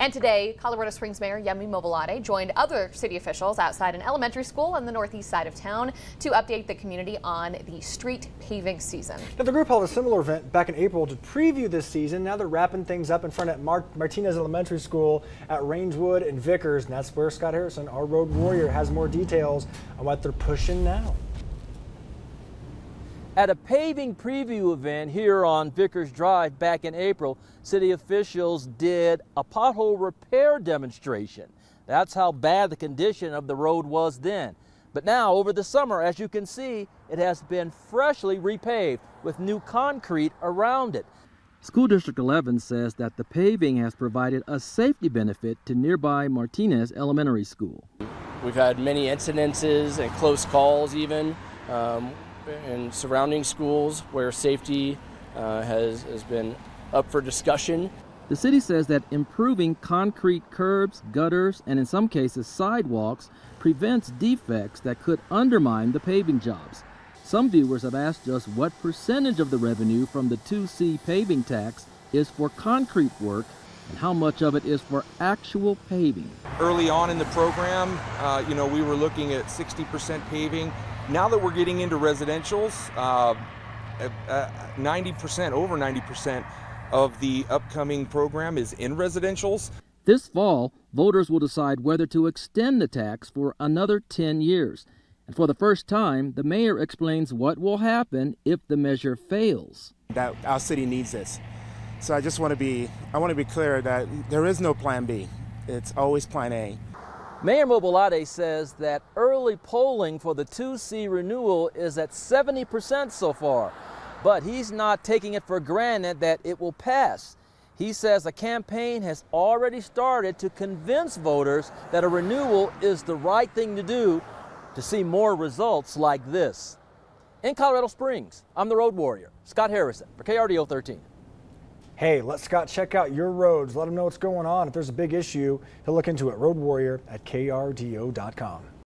And today, Colorado Springs Mayor Yemi Mobolade joined other city officials outside an elementary school on the northeast side of town to update the community on the street paving season. Now, the group held a similar event back in April to preview this season. Now they're wrapping things up in front of Mar Martinez Elementary School at Rangewood and Vickers, and that's where Scott Harrison, our road warrior, has more details on what they're pushing now. At a paving preview event here on Vickers Drive back in April, city officials did a pothole repair demonstration. That's how bad the condition of the road was then. But now, over the summer, as you can see, it has been freshly repaved with new concrete around it. School District 11 says that the paving has provided a safety benefit to nearby Martinez Elementary School. We've had many incidences and close calls, even. Um, in surrounding schools where safety uh, has, has been up for discussion. The city says that improving concrete curbs, gutters, and in some cases sidewalks prevents defects that could undermine the paving jobs. Some viewers have asked us what percentage of the revenue from the 2C paving tax is for concrete work and how much of it is for actual paving. Early on in the program, uh, you know, we were looking at 60% paving. Now that we're getting into residentials, 90%, uh, uh, over 90% of the upcoming program is in residentials. This fall, voters will decide whether to extend the tax for another 10 years. And for the first time, the mayor explains what will happen if the measure fails. That our city needs this. So I just want to be I want to be clear that there is no plan B. It's always plan A. Mayor Mobolade says that early polling for the 2C renewal is at 70% so far, but he's not taking it for granted that it will pass. He says a campaign has already started to convince voters that a renewal is the right thing to do to see more results like this. In Colorado Springs, I'm the road warrior, Scott Harrison for KRDO 13 hey, let Scott check out your roads. Let him know what's going on. If there's a big issue, he'll look into it. Road Warrior at krdo.com.